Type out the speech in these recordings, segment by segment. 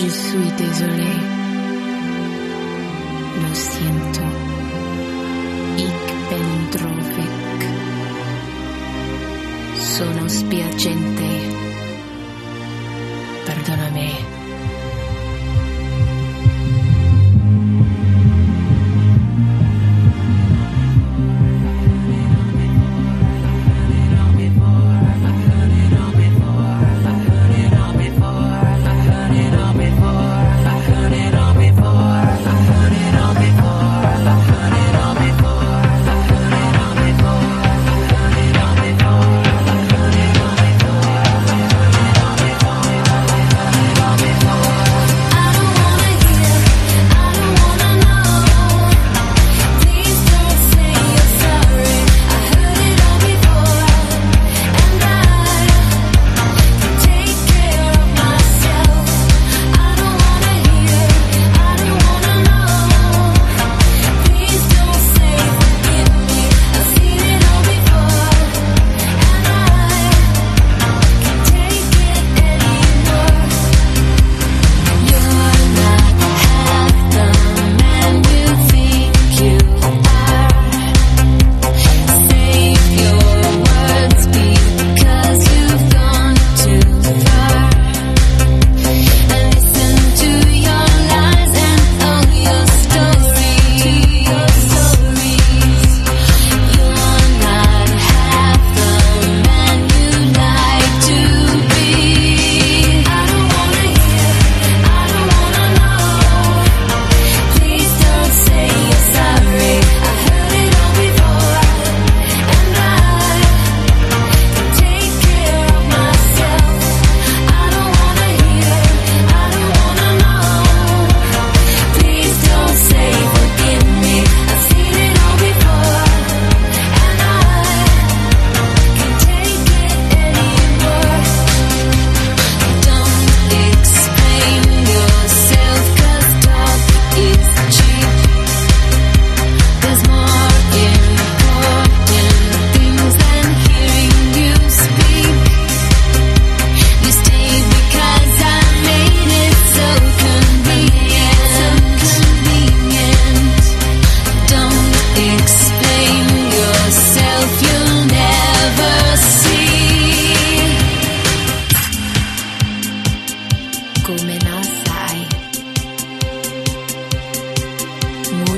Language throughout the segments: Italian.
Je suis désolé. Lo siento. Ich bin traurig. Sono spiacente.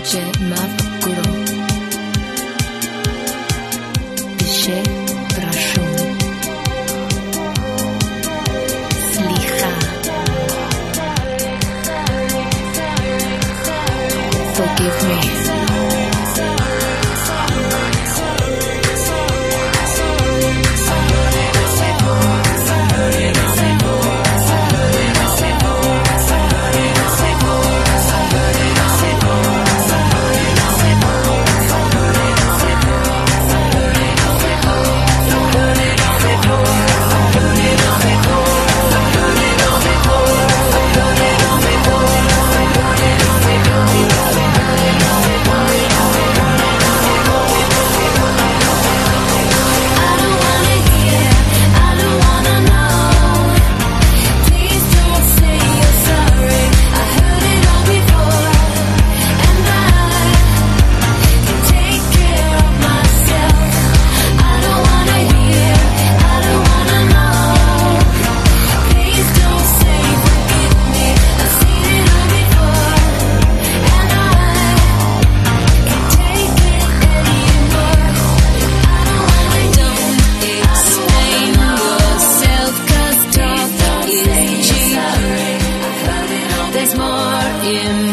Oče, mav, kuro. Piše, in